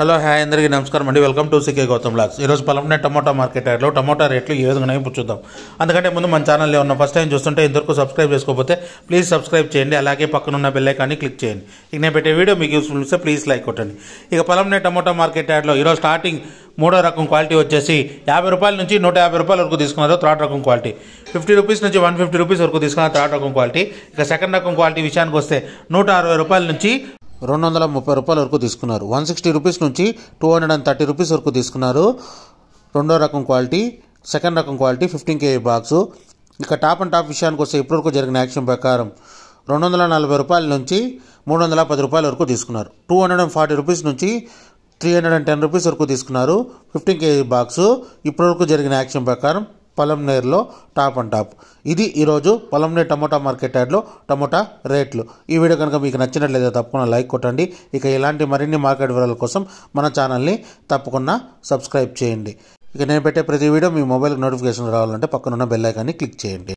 Hello hi అందరికీ నమస్కారం అండి. Welcome to CK Gautam blogs. ఈరోజు పలంనే టమోటా మార్కెట్ యార్డ్లో టమోటా రేట్లు ఏ విధంగా చూద్దాం. అందుకంటే ముందు మన ఛానల్లో ఉన్న ఫస్ట్ టైం చూస్తుంటే ఇంతవరకు సబ్స్క్రైబ్ చేసుకోకపోతే ప్లీజ్ సబ్స్క్రైబ్ చేయండి. అలాగే పక్కన ఉన్న క్లిక్ చేయండి. ఇక నేను పెట్టే వీడియో మీకు యూస్ఫుల్ ఇస్తే ప్లీజ్ లైక్ కొట్టండి. ఇక పలంనే టమోటా మార్కెట్ యార్డ్లో ఈరోజు స్టార్టింగ్ మూడో రకం క్వాలిటీ వచ్చేసి యాభై రూపాయల నుంచి నూట యాభై రూపాయల వరకు తీసుకున్నారు థర్డ్ రకం క్వాలిటీ ఫిఫ్టీ రూపీస్ నుంచి వన్ ఫిఫ్టీ రూపీస్ వరకు తీసుకున్నారు థర్డ్ రకం క్వాలిటీ ఇక సెకండ్ రకం క్వాలిటీ విషయానికి వస్తే నూట అరవై రూపాయల నుంచి రెండు వందల ముప్పై రూపాయల వరకు తీసుకున్నారు. వన్ సిక్స్టీ రూపీస్ నుంచి two hundred and thirty rupees వరకు తీసుకున్నారు. రెండో రకం క్వాలిటీ సెకండ్ రకం క్వాలిటీ ఫిఫ్టీన్ కేజీ బాక్సు. ఇక టాప్ అండ్ టాప్ విషయానికి వస్తే ఇప్పటివరకు జరిగిన యాక్షన్ ప్రకారం రెండు వందల నలభై రూపాయల నుంచి మూడు వందల పది రూపాయల వరకు తీసుకున్నారు. Two hundred and forty rupees నుంచి three hundred and ten rupees వరకు తీసుకున్నారు ఫిఫ్టీన్ కేజీ బాక్సు. ఇప్పటివరకు జరిగిన యాక్షన్ ప్రకారం పొలంనేరులో టాప్ అండ్ టాప్. ఇది ఈరోజు పొలంనేరు టమోటా మార్కెట్ యార్డ్లో టమోటా రేట్లు. ఈ వీడియో కనుక మీకు నచ్చినట్లయితే తప్పకుండా లైక్ కొట్టండి. ఇక ఇలాంటి మరిన్ని మార్కెట్ వివరాల కోసం మన ఛానల్ని తప్పకుండా సబ్స్క్రైబ్ చేయండి. ఇక నేను పెట్టే ప్రతి వీడియో మీ మొబైల్కి నోటిఫికేషన్ రావాలంటే పక్కనున్న బెల్ ఐకాన్ని క్లిక్ చేయండి.